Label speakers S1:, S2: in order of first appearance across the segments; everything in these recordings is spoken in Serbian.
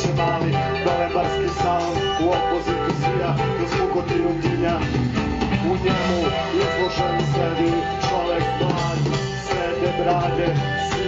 S1: kreće mali Belebarski salon u opozitu svija Kroz pukotinu tinja U njemu izložen sedi čovek mlad Sve te brade, sve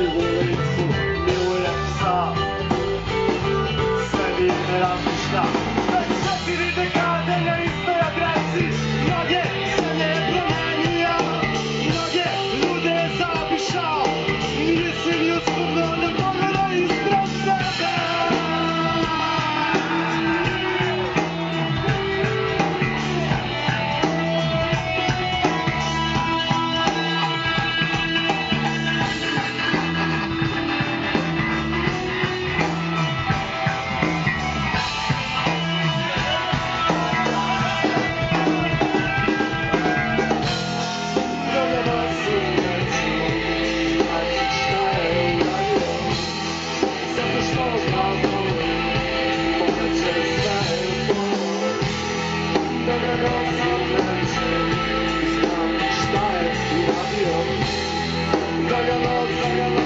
S1: Zagalog, Zagalog